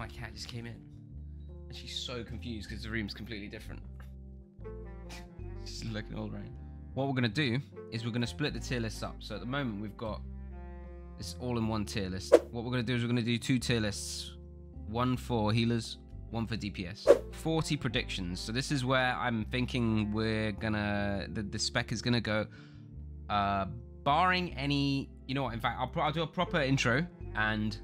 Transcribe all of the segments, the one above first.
my cat just came in. And she's so confused because the room's completely different. she's looking all around. What we're going to do is we're going to split the tier lists up. So at the moment, we've got this all in one tier list. What we're going to do is we're going to do two tier lists one for healers, one for DPS. 40 predictions. So this is where I'm thinking we're gonna the, the spec is gonna go. Uh, barring any, you know what? In fact, I'll, I'll do a proper intro and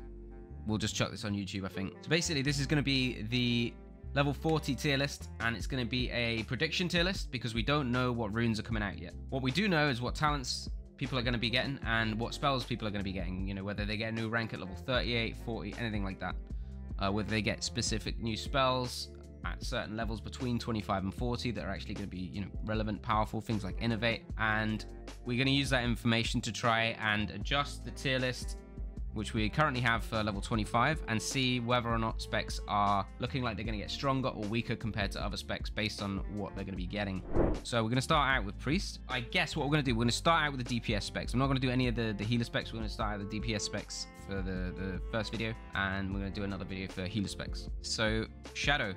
we'll just chuck this on YouTube. I think. So basically, this is gonna be the level 40 tier list and it's going to be a prediction tier list because we don't know what runes are coming out yet. What we do know is what talents people are going to be getting and what spells people are going to be getting, you know, whether they get a new rank at level 38, 40, anything like that uh, whether they get specific new spells at certain levels between 25 and 40 that are actually going to be you know relevant powerful things like Innervate and we're going to use that information to try and adjust the tier list which we currently have for level 25, and see whether or not specs are looking like they're going to get stronger or weaker compared to other specs based on what they're going to be getting. So we're going to start out with Priest. I guess what we're going to do, we're going to start out with the DPS specs. I'm not going to do any of the, the healer specs. We're going to start out the DPS specs for the, the first video, and we're going to do another video for healer specs. So Shadow.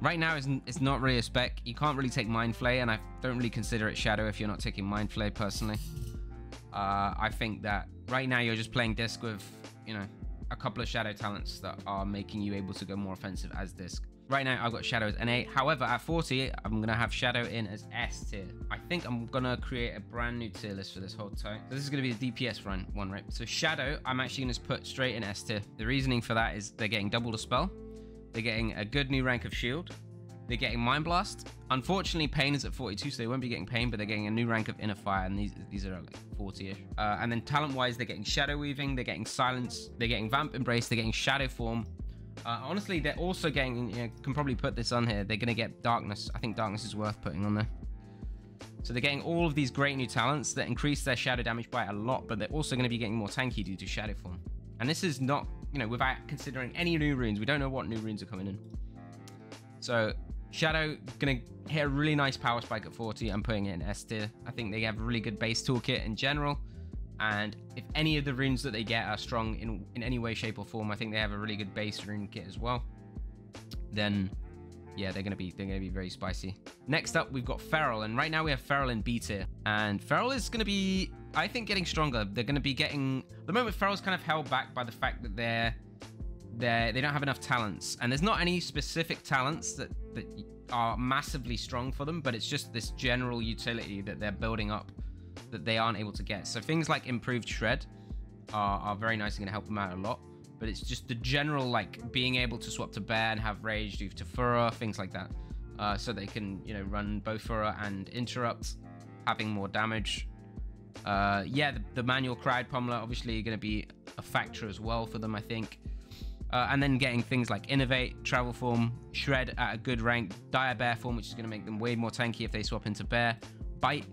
Right now, it's, it's not really a spec. You can't really take Mind Flay, and I don't really consider it Shadow if you're not taking Mind Flay personally. Uh, I think that right now you're just playing disc with, you know, a couple of shadow talents that are making you able to go more offensive as disc. Right now I've got shadow as NA. However, at 40, I'm gonna have shadow in as S tier. I think I'm gonna create a brand new tier list for this whole time. So this is gonna be the DPS run one, right? So shadow, I'm actually gonna put straight in S tier. The reasoning for that is they're getting double the spell. They're getting a good new rank of shield. They're getting Mind Blast. Unfortunately, Pain is at 42, so they won't be getting Pain, but they're getting a new rank of Inner Fire, and these these are like 40-ish. Uh, and then talent-wise, they're getting Shadow Weaving, they're getting Silence, they're getting Vamp Embrace, they're getting Shadow Form. Uh, honestly, they're also getting, you know, can probably put this on here, they're going to get Darkness. I think Darkness is worth putting on there. So they're getting all of these great new talents that increase their shadow damage by a lot, but they're also going to be getting more tanky due to Shadow Form. And this is not, you know, without considering any new runes. We don't know what new runes are coming in. So Shadow gonna hit a really nice power spike at 40. I'm putting it in S tier. I think they have a really good base toolkit in general. And if any of the runes that they get are strong in, in any way, shape, or form, I think they have a really good base rune kit as well. Then yeah, they're gonna be they're gonna be very spicy. Next up, we've got Feral, and right now we have Feral in B tier, and Feral is gonna be, I think, getting stronger. They're gonna be getting. the moment Feral's kind of held back by the fact that they're they they don't have enough talents, and there's not any specific talents that that are massively strong for them, but it's just this general utility that they're building up that they aren't able to get. So things like improved shred are, are very nice and going to help them out a lot. But it's just the general like being able to swap to bear and have rage, do to Furor, things like that. Uh, so they can you know run both Furor and interrupt, having more damage. Uh, yeah, the, the manual crowd pummeler obviously going to be a factor as well for them, I think. Uh, and then getting things like Innervate, Travel Form, Shred at a good rank, Dire Bear Form, which is going to make them way more tanky if they swap into Bear, Bite,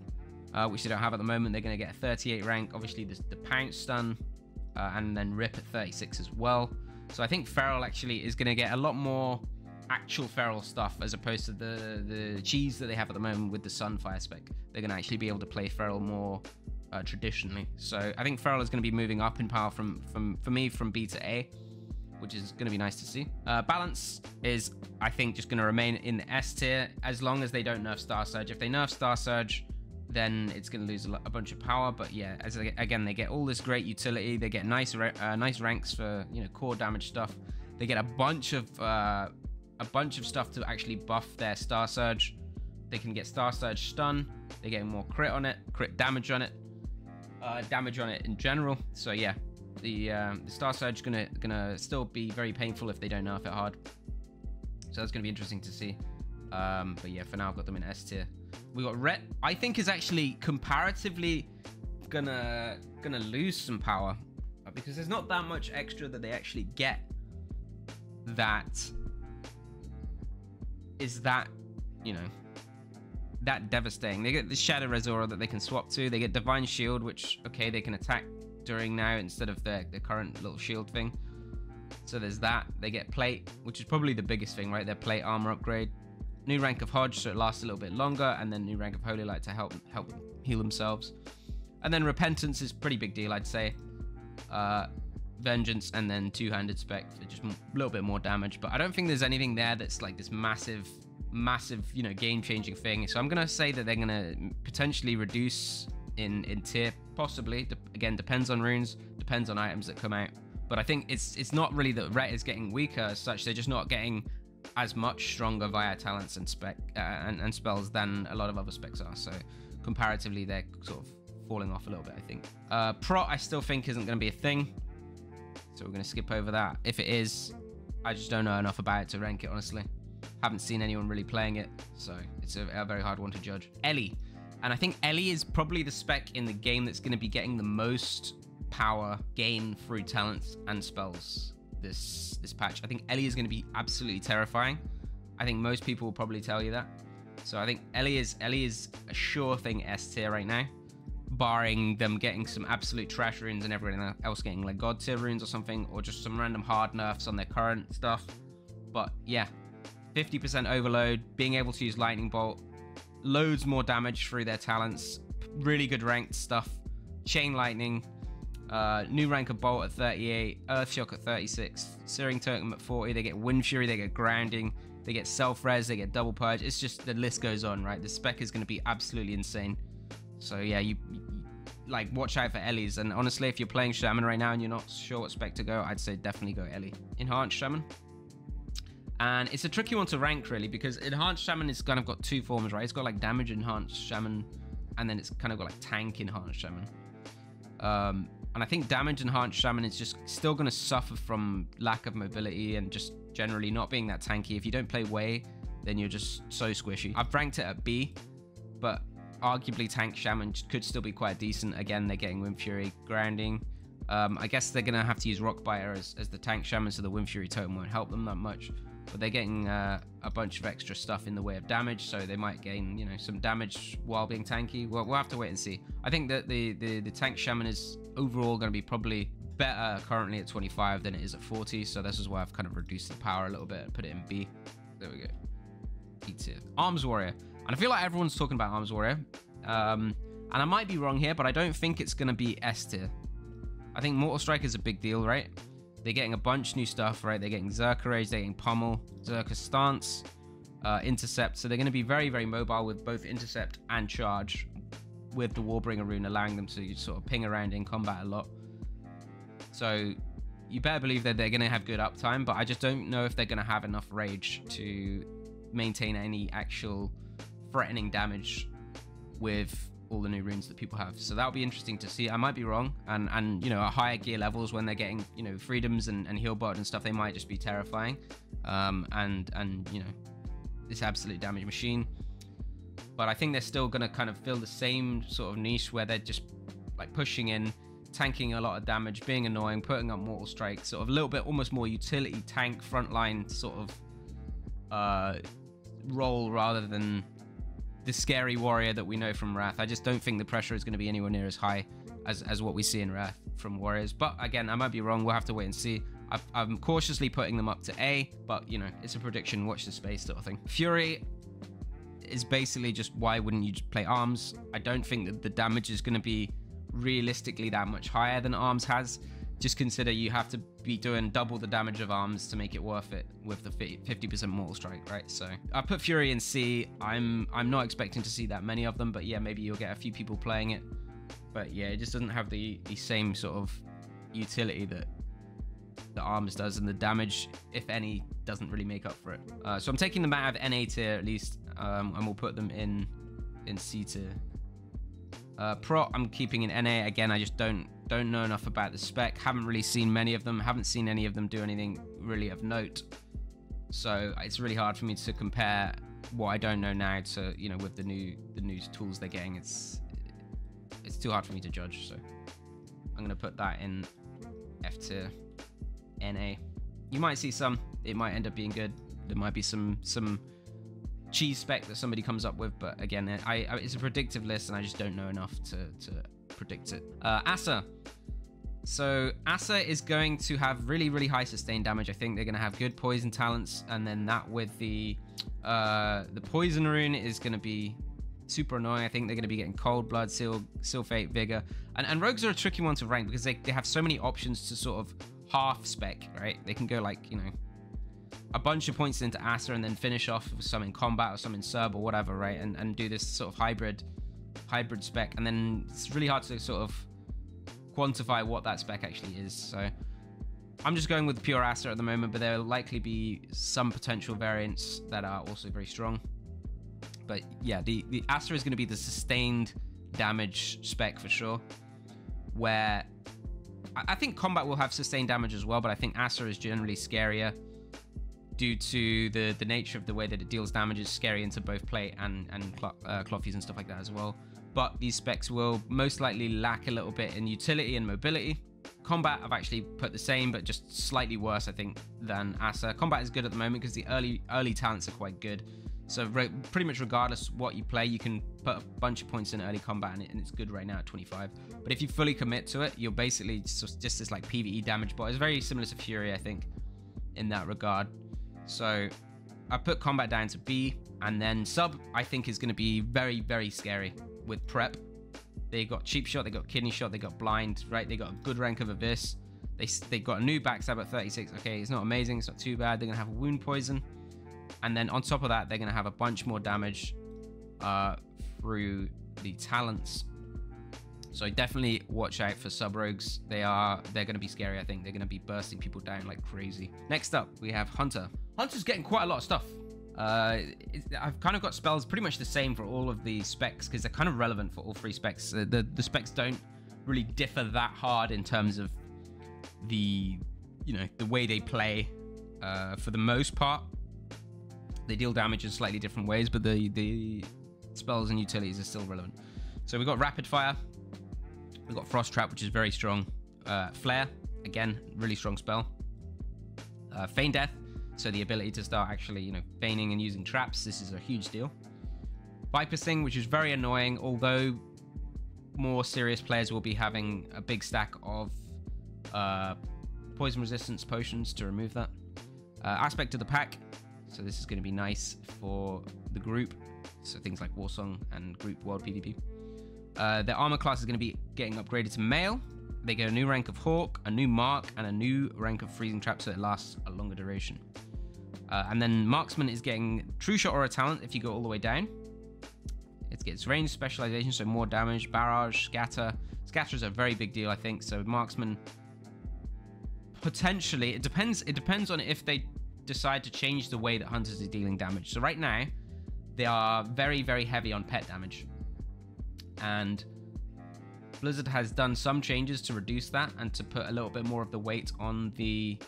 uh, which they don't have at the moment. They're going to get a 38 rank. Obviously, there's the Pounce Stun, uh, and then Rip at 36 as well. So I think Feral actually is going to get a lot more actual Feral stuff as opposed to the, the cheese that they have at the moment with the Sunfire spec. They're going to actually be able to play Feral more uh, traditionally. So I think Feral is going to be moving up in power from, from for me from B to A which is going to be nice to see. Uh, balance is, I think, just going to remain in the S tier as long as they don't nerf Star Surge. If they nerf Star Surge, then it's going to lose a, bunch of power. But yeah, as they, again, they get all this great utility. They get nice, uh, nice ranks for you know core damage stuff. They get a bunch of uh, a bunch of stuff to actually buff their Star Surge. They can get Star Surge stun. They get more crit on it, crit damage on it, uh, damage on it in general. So yeah, the, um, the Star Surge is gonna gonna still be very painful if they don't nerf it hard. So that's gonna be interesting to see. Um, but yeah, for now I've got them in S tier. We got Ret. I think is actually comparatively gonna gonna lose some power uh, because there's not that much extra that they actually get. That is that you know that devastating. They get the Shadow Resora that they can swap to. They get Divine Shield, which okay they can attack during now instead of the, the current little shield thing. So there's that. They get plate, which is probably the biggest thing, right? Their plate armor upgrade. New rank of HoJ, so it lasts a little bit longer, and then new rank of Holy Light to help help heal themselves. And then Repentance is pretty big deal, I'd say. Uh, Vengeance and then two-handed spec for just a little bit more damage. But I don't think there's anything there that's like this massive, massive, you know, game-changing thing. So I'm gonna say that they're gonna potentially reduce in in tier, possibly. De- again, depends on runes, depends on items that come out. But I think it's it's not really that Ret is getting weaker as such. They're just not getting as much stronger via talents and spec uh, and, and spells than a lot of other specs are. So comparatively, they're sort of falling off a little bit. I think. Uh, Prot, I still think isn't going to be a thing. So we're going to skip over that. If it is, I just don't know enough about it to rank it, honestly. Haven't seen anyone really playing it, so it's a, a very hard one to judge. Ele. And I think Ele is probably the spec in the game that's going to be getting the most power gain through talents and spells this this patch. I think Ele is going to be absolutely terrifying. I think most people will probably tell you that. So I think Ele is Ele is a sure thing S tier right now barring them getting some absolute trash runes and everything else getting like god tier runes or something, or just some random hard nerfs on their current stuff. But yeah, 50% overload, being able to use lightning bolt, loads more damage through their talents, really good ranked stuff, chain lightning, uh, new rank of bolt at 38, earth shock at 36, searing totem at 40. They get wind fury, they get grounding, they get self res, they get double purge. It's just the list goes on, right? The spec is going to be absolutely insane. So yeah, you, you, like watch out for Ele's. And honestly, if you're playing Shaman right now and you're not sure what spec to go, I'd say definitely go Ele. Enhanced Shaman. And it's a tricky one to rank really because Enhanced Shaman is kind of got two forms, right? It's got like damage Enhanced Shaman, and then it's kind of got like tank Enhanced Shaman. Um, and I think damage Enhanced Shaman is just still going to suffer from lack of mobility and just generally not being that tanky. If you don't play Way, then you're just so squishy. I've ranked it at B, but arguably Tank Shaman could still be quite decent. Again, they're getting Wind Fury grounding. Um, I guess they're going to have to use Rockbiter as, as the Tank Shaman, so the Wind Fury totem won't help them that much. But they're getting uh, a bunch of extra stuff in the way of damage, so they might gain, you know, some damage while being tanky. We'll, we'll have to wait and see. I think that the, the, the Tank Shaman is overall going to be probably better currently at 25 than it is at 40, so this is why I've kind of reduced the power a little bit and put it in B. There we go. B tier. Arms Warrior. And I feel like everyone's talking about Arms Warrior. Um, and I might be wrong here, but I don't think it's going to be S tier. I think Mortal Strike is a big deal, right? They're getting a bunch new stuff, right? They're getting Zerker Rage, they're getting Pummel, Zerker Stance, uh, Intercept. So they're going to be very, very mobile with both Intercept and Charge with the Warbringer rune, allowing them to sort of ping around in combat a lot. So you better believe that they're going to have good uptime, but I just don't know if they're going to have enough rage to maintain any actual threatening damage with all the new runes that people have. So that'll be interesting to see. I might be wrong, and and you know at higher gear levels when they're getting you know freedoms and and heal and stuff, they might just be terrifying. Um, and and you know this absolute damage machine. But I think they're still gonna kind of fill the same sort of niche where they're just like pushing in, tanking a lot of damage, being annoying, putting up mortal strikes, sort of a little bit almost more utility tank frontline sort of uh, role rather than the scary warrior that we know from Wrath. I just don't think the pressure is going to be anywhere near as high as, as what we see in Wrath from warriors. But again, I might be wrong. We'll have to wait and see. i am cautiously putting them up to A, but you know, it's a prediction. Watch the space sort of thing. Fury is basically just why wouldn't you just play arms? I don't think that the damage is going to be realistically that much higher than arms has just consider you have to be doing double the damage of arms to make it worth it with the 50% mortal strike, right? So I put Fury in C. I'm I'm not expecting to see that many of them, but yeah, maybe you'll get a few people playing it. But yeah, it just doesn't have the the same sort of utility that the arms does, and the damage, if any, doesn't really make up for it. Uh, so I'm taking them out of NA tier at least, um, and we'll put them in in C tier. Uh, Pro, I'm keeping in NA again. I just don't don't know enough about the spec. Haven't really seen many of them. Haven't seen any of them do anything really of note. So it's really hard for me to compare what I don't know now to you know with the new the new tools they're getting. It's it's too hard for me to judge. So I'm gonna put that in F tier, NA. You might see some. It might end up being good. There might be some some cheese spec that somebody comes up with, but again, I, I it's a predictive list, and I just don't know enough to to predict it. Uh, Asa. So Asa is going to have really, really high sustained damage. I think they're going to have good poison talents, and then that with the uh, the poison rune is going to be super annoying. I think they're going to be getting Cold Blood, Seal Fate, Vigor. And, and Rogues are a tricky one to rank because they, they have so many options to sort of half spec, right? They can go like, you know, a bunch of points into Asa and then finish off with some in combat or some in sub or whatever, right? And, and do this sort of hybrid hybrid spec. And then it's really hard to sort of quantify what that spec actually is. So I'm just going with pure Asa at the moment, but there'll likely be some potential variants that are also very strong. But yeah, the, the Asa is going to be the sustained damage spec for sure. Where I, think combat will have sustained damage as well, but I think Asa is generally scarier due to the the nature of the way that it deals damage is scary into both plate and and uh, clothies and stuff like that as well. But these specs will most likely lack a little bit in utility and mobility. Combat, I've actually put the same, but just slightly worse, I think, than Asa. Combat is good at the moment because the early early talents are quite good. So re- pretty much regardless what you play, you can put a bunch of points in early combat, and, it's good right now at 25. But if you fully commit to it, you're basically just, just this like PVE damage bot. It's very similar to Fury, I think, in that regard. So I put combat down to B, and then sub I think is going to be very very scary with prep. They got cheap shot, they got kidney shot, they got blind, right? They got a good rank of Abyss. They they got a new backstab at 36. Okay, it's not amazing, it's not too bad. They're gonna have wound poison. And then on top of that, they're going to have a bunch more damage uh, through the talents. So definitely watch out for sub rogues. They are they're going to be scary. I think they're going to be bursting people down like crazy. Next up, we have Hunter. Hunter's getting quite a lot of stuff. Uh, I've kind of got spells pretty much the same for all of the specs because they're kind of relevant for all three specs. Uh, the the specs don't really differ that hard in terms of the you know the way they play uh, for the most part. They deal damage in slightly different ways, but the, the spells and utilities are still relevant. So we've got Rapid Fire, we've got Frost Trap, which is very strong. Uh, Flare, again, really strong spell. Uh, Feign Death, so the ability to start actually, you know, feigning and using traps. This is a huge deal. Viper Sting, which is very annoying, although more serious players will be having a big stack of uh, poison resistance potions to remove that. Uh, aspect of the pack, so this is going to be nice for the group. So things like Warsong and group world PvP. Uh, their armor class is going to be getting upgraded to Mail. They get a new rank of Hawk, a new Mark, and a new rank of Freezing Trap so it lasts a longer duration. Uh, and then Marksman is getting True Shot or a talent if you go all the way down. It gets range specialization, so more damage, barrage, scatter. Scatter is a very big deal, I think. So Marksman potentially it depends. It depends on if they decide to change the way that hunters are dealing damage. So right now, they are very, very heavy on pet damage. And Blizzard has done some changes to reduce that and to put a little bit more of the weight on the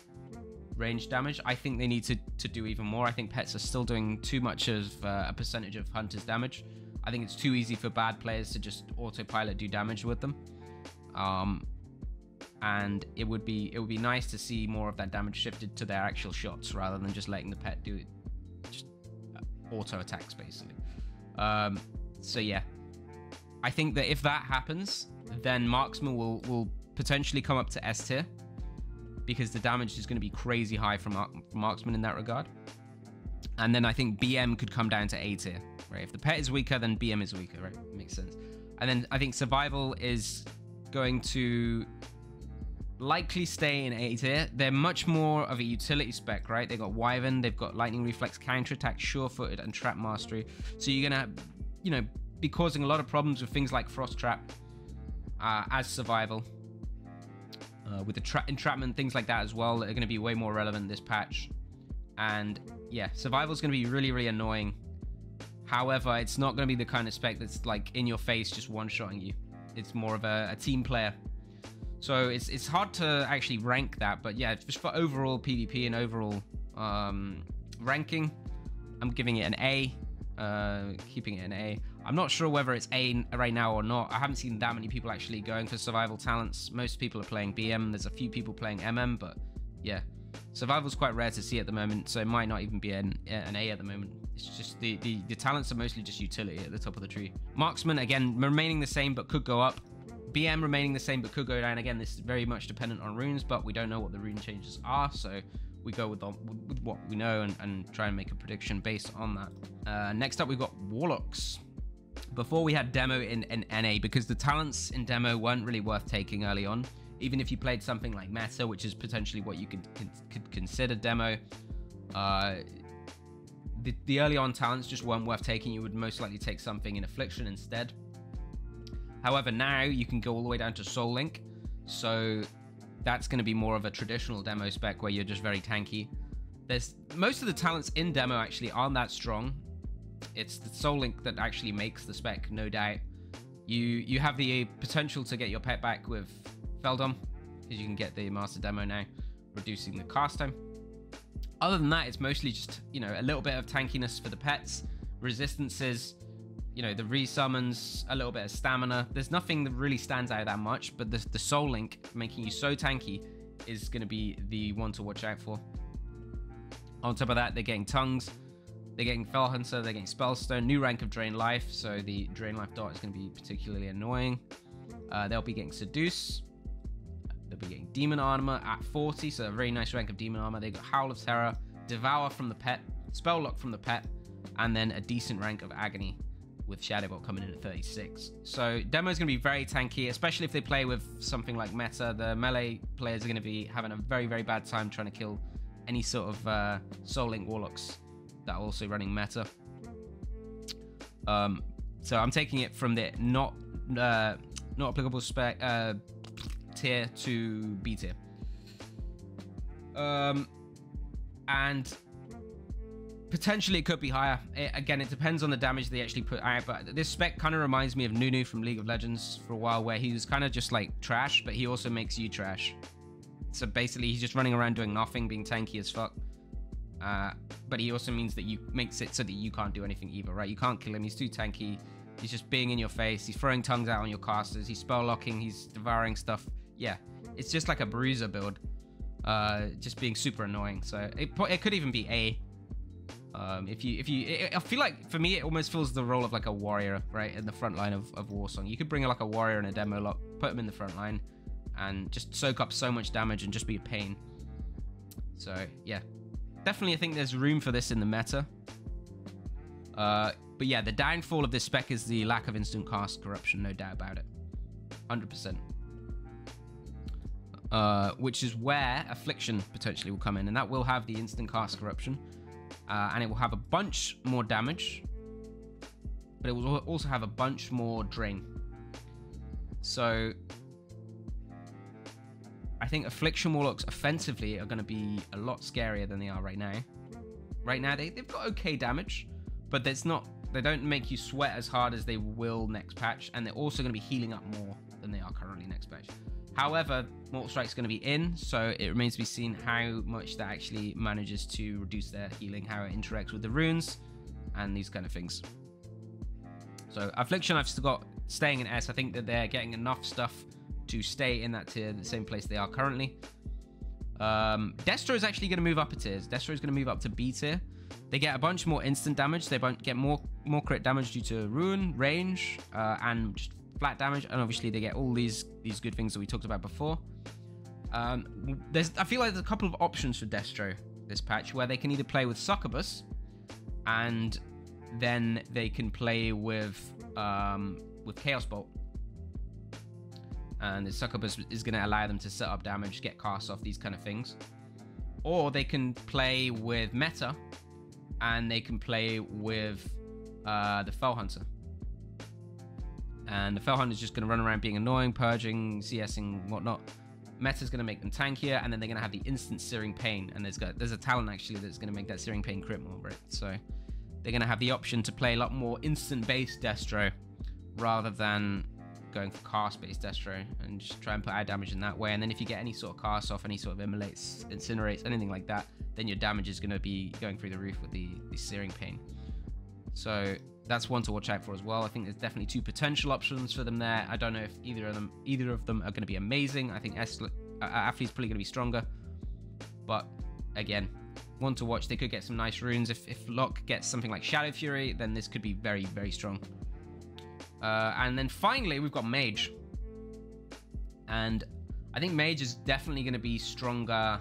range damage. I think they need to, to do even more. I think pets are still doing too much of uh, a percentage of hunters' damage. I think it's too easy for bad players to just autopilot do damage with them. Um, and it would be it would be nice to see more of that damage shifted to their actual shots rather than just letting the pet do it just uh, auto attacks basically um, so yeah i think that if that happens then marksman will will potentially come up to s tier because the damage is going to be crazy high from, Mark, marksman in that regard and then i think bm could come down to a tier right if the pet is weaker then bm is weaker right makes sense and then i think survival is going to likely stay in A tier. They're much more of a utility spec, right? They've got Wyvern, they've got Lightning Reflex, Counterattack, Sure-Footed, and Trap Mastery. So you're gonna, you know, be causing a lot of problems with things like Frost Trap uh, as survival. Uh, with the tra- entrapment, things like that as well, are going to be way more relevant this patch. And yeah, survival is going to be really, really annoying. However, it's not going to be the kind of spec that's like in your face, just one-shotting you. It's more of a, a team player so it's it's hard to actually rank that, but yeah, just for overall PvP and overall um, ranking, I'm giving it an A, uh, keeping it an A. I'm not sure whether it's A right now or not. I haven't seen that many people actually going for survival talents. Most people are playing BM. There's a few people playing MM, but yeah, survival's quite rare to see at the moment, so it might not even be an, an A at the moment. It's just the, the, the talents are mostly just utility at the top of the tree. Marksman, again, remaining the same, but could go up. BM remaining the same but could go down. Again, this is very much dependent on runes, but we don't know what the rune changes are, so we go with, the, with what we know and, and, try and make a prediction based on that. Uh, next up, we've got Warlocks. before we had demo in, in NA because the talents in demo weren't really worth taking early on. Even if you played something like Meta, which is potentially what you could, could, could consider demo, uh, the, the early on talents just weren't worth taking. You would most likely take something in Affliction instead. However, now you can go all the way down to Soul Link, so that's going to be more of a traditional demo spec where you're just very tanky. There's most of the talents in demo actually aren't that strong. It's the Soul Link that actually makes the spec, no doubt. You you have the potential to get your pet back with Fel Dom because you can get the master demo now, reducing the cast time. Other than that, it's mostly just you know a little bit of tankiness for the pets, resistances, you know the resummons, a little bit of stamina. There's nothing that really stands out that much, but the the Soul Link making you so tanky is going to be the one to watch out for. On top of that, they're getting tongues, they're getting Felhunter, they're getting Spellstone, new rank of Drain Life, so the Drain Life dot is going to be particularly annoying. Uh, they'll be getting Seduce, they'll be getting Demon Armor at 40, so a very nice rank of Demon Armor. They've got Howl of Terror, Devour from the pet, Spell Lock from the pet, and then a decent rank of Agony with Shadowbolt coming in at 36. So demo is going to be very tanky, especially if they play with something like Meta. The melee players are going to be having a very, very bad time trying to kill any sort of uh, Soul Link Warlocks that are also running meta. Um, so I'm taking it from the not uh, not applicable spec uh, tier to B tier. Um, and potentially it could be higher. It, again, it depends on the damage they actually put out. But this spec kind of reminds me of Nunu from League of Legends for a while, where he was kind of just like trash, but he also makes you trash. So basically, he's just running around doing nothing, being tanky as fuck. Uh, but he also means that you makes it so that you can't do anything either, right? You can't kill him. He's too tanky. He's just being in your face. He's throwing tongues out on your casters. He's spell locking. He's devouring stuff. Yeah, it's just like a bruiser build. Uh, just being super annoying. So it, it could even be A. Um, if you, if you, it, I feel like for me, it almost fills the role of like a warrior, right, in the front line of, of Warsong. You could bring like a warrior in a demo lock, put him in the front line, and just soak up so much damage and just be a pain. So yeah, definitely I think there's room for this in the meta. Uh, but yeah, the downfall of this spec is the lack of instant cast corruption, no doubt about it. 100%. Uh, which is where Affliction potentially will come in, and that will have the instant cast corruption, uh, and it will have a bunch more damage, but it will also have a bunch more drain. So I think Affliction Warlocks offensively are going to be a lot scarier than they are right now. Right now, they, they've got okay damage, but it's not. They don't make you sweat as hard as they will next patch, and they're also going to be healing up more than they are currently next patch. However, Mortal Strike's going to be in, so it remains to be seen how much that actually manages to reduce their healing, how it interacts with the runes, and these kind of things. So Affliction, I've still got staying in S. I think that they're getting enough stuff to stay in that tier, the same place they are currently. Um, Destro is actually going to move up a tier. Destro is going to move up to B tier. They get a bunch more instant damage. They get more more crit damage due to rune, range, uh, and just flat damage. And obviously they get all these these good things that we talked about before. Um, there's I feel like there's a couple of options for Destro this patch where they can either play with Succubus, and then they can play with um, with Chaos Bolt and the succubus is going to allow them to set up damage, get casts off, these kind of things. Or they can play with meta, and they can play with uh, the Felhunter. And the Felhunter is just going to run around being annoying, purging, CSing, whatnot. Meta's going to make them tankier, and then they're going to have the instant Searing Pain. And there's got, there's a talent actually that's going to make that Searing Pain crit more, right? So they're going to have the option to play a lot more instant based Destro rather than going for cast based Destro and just try and put out damage in that way. And then if you get any sort of cast off, any sort of immolates, incinerates, anything like that, then your damage is going to be going through the roof with the, the searing pain. So that's one to watch out for as well. I think there's definitely two potential options for them there. I don't know if either of them either of them are going to be amazing. I think S- uh, Aphly's probably going to be stronger, but again, one to watch. They could get some nice runes. If if Lock gets something like Shadow Fury, then this could be very very strong. Uh, and then finally, we've got Mage. And I think Mage is definitely going to be stronger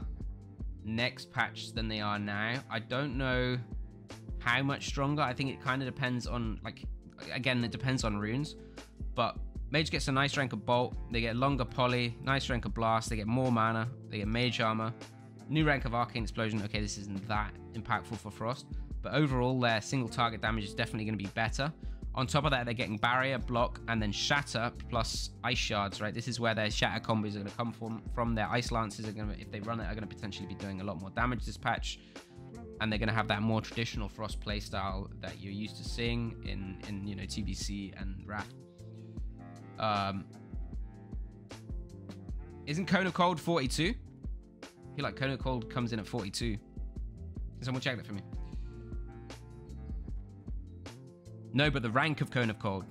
next patch than they are now. I don't know how much stronger. I think it kind of depends on, like, again, it depends on runes. But Mage gets a nice rank of Bolt. They get longer Poly, nice rank of Blast. They get more mana. They get Mage Armor. New rank of Arcane Explosion. Okay, this isn't that impactful for Frost. But overall, their single target damage is definitely going to be better. On top of that, they're getting Barrier, Block, and then Shatter plus Ice Shards, right? This is where their Shatter combos are going to come from. From their Ice Lances are going to, if they run it, are going to potentially be doing a lot more damage this patch. And they're going to have that more traditional Frost playstyle that you're used to seeing in, in you know, TBC and Wrath. Um, isn't Cone of Cold 42? I feel like Cone of Cold comes in at 42. Can someone check that for me? No, but the rank of Cone of Cold.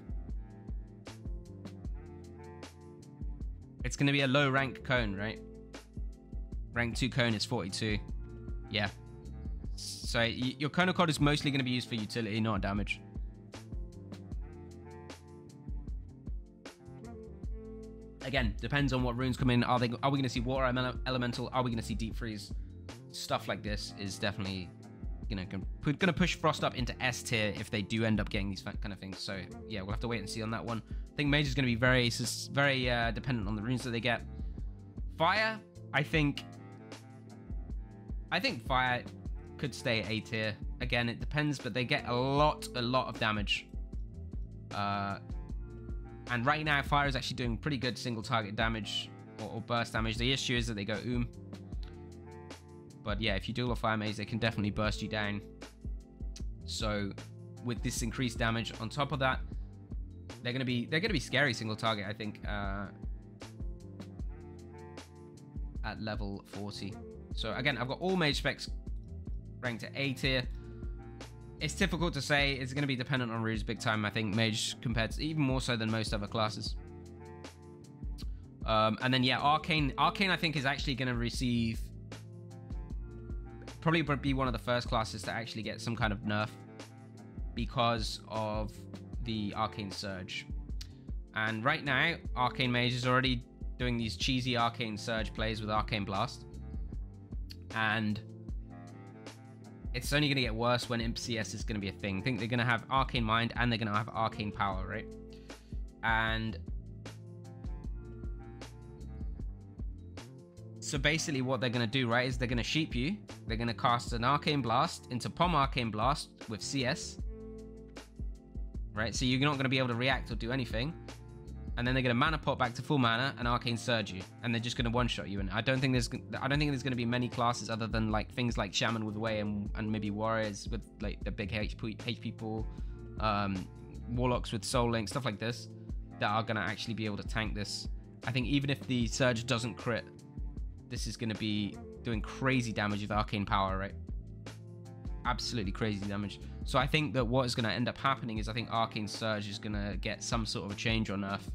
It's going to be a low rank cone, right? Rank 2 cone is 42. Yeah. So your of is mostly going to be used for utility, not damage. Again, depends on what runes come in. Are they? Are we going to see water elemental? Are we going to see deep freeze? Stuff like this is definitely you know, going to push Frost up into S tier if they do end up getting these kind of things. So yeah, we'll have to wait and see on that one. I think Mage is going to be very, very uh, dependent on the runes that they get. Fire, I think, I think Fire could stay A tier. Again, it depends, but they get a lot, a lot of damage. Uh, and right now, Fire is actually doing pretty good single target damage or, or burst damage. The issue is that they go Oom. But yeah, if you duel a fire mage, they can definitely burst you down. So with this increased damage on top of that, they're gonna be they're gonna be scary single target. I think uh, at level 40. So again, I've got all mage specs ranked at A tier. It's difficult to say. It's going to be dependent on runes big time. I think mage compared to even more so than most other classes. Um, and then yeah, arcane. Arcane I think is actually going to receive probably be one of the first classes to actually get some kind of nerf because of the Arcane Surge. And right now, Arcane Mage is already doing these cheesy Arcane Surge plays with Arcane Blast. And it's only going to get worse when Imp CS is going to be a thing. I think they're going to have Arcane Mind and they're going to have Arcane Power, right? And So basically what they're going to do, right, is they're going to sheep you. They're going to cast an Arcane Blast into Pom Arcane Blast with CS. Right, so you're not going to be able to react or do anything. And then they're going to mana pot back to full mana and Arcane Surge you. And they're just going to one-shot you. And I don't think there's I don't think there's going to be many classes other than like things like Shaman with Way and, and maybe Warriors with like the big HP, HP pool. Um, Warlocks with Soul Link, stuff like this. That are going to actually be able to tank this. I think even if the Surge doesn't crit, this is going to be doing crazy damage with arcane power, right? Absolutely crazy damage. So I think that what is going to end up happening is I think Arcane Surge is going to get some sort of a change on Earth.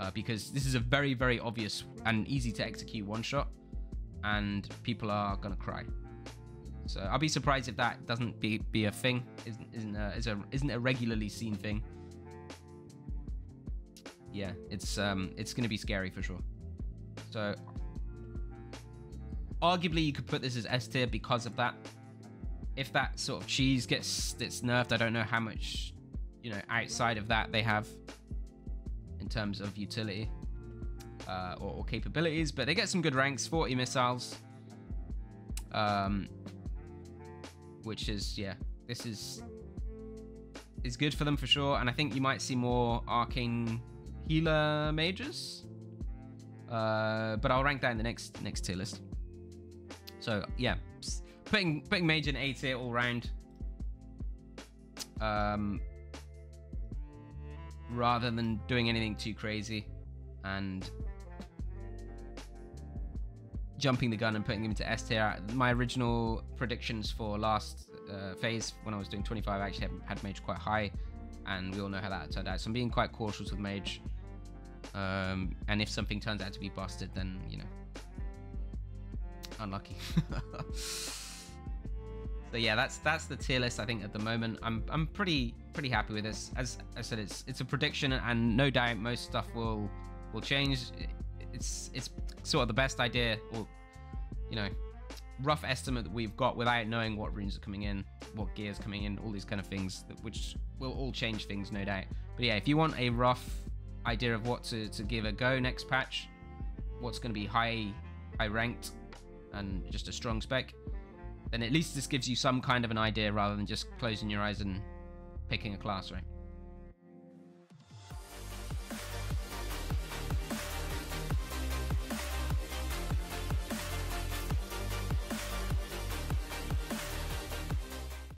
Uh, because this is a very, very obvious and easy to execute one shot. And people are to cry. So I'll be surprised if that doesn't be, be a thing, isn't, isn't, a, is a, isn't a regularly seen thing. Yeah, it's um, it's to be scary for sure. So Arguably, you could put this as S tier because of that. If that sort of cheese gets its nerfed, I don't know how much, you know, outside of that they have terms of utility uh, or, or, capabilities. But they get some good ranks, 40 missiles, um, which is yeah, this is is good for them for sure. And I think you might see more arcane healer mages. Uh, but I'll rank that in the next next tier list. So yeah, putting putting Mage in A tier all round. Um, rather than doing anything too crazy and jumping the gun and putting him into S tier. My original predictions for last uh, phase when I was doing 25 I actually had Mage quite high, and we all know how that turned out. So I'm being quite cautious with Mage. Um, and if something turns out to be busted, then you know unlucky. so yeah, that's that's the tier list I think at the moment. I'm I'm pretty pretty happy with this. As I said, it's it's a prediction, and no doubt most stuff will will change. It's it's sort of the best idea, or you know, rough estimate that we've got without knowing what runes are coming in, what gears coming in, all these kind of things, that, which will all change things, no doubt. But yeah, if you want a rough idea of what to, to give a go next patch, what's going to be high high ranked and just a strong spec, then at least this gives you some kind of an idea rather than just closing your eyes and picking a class, right?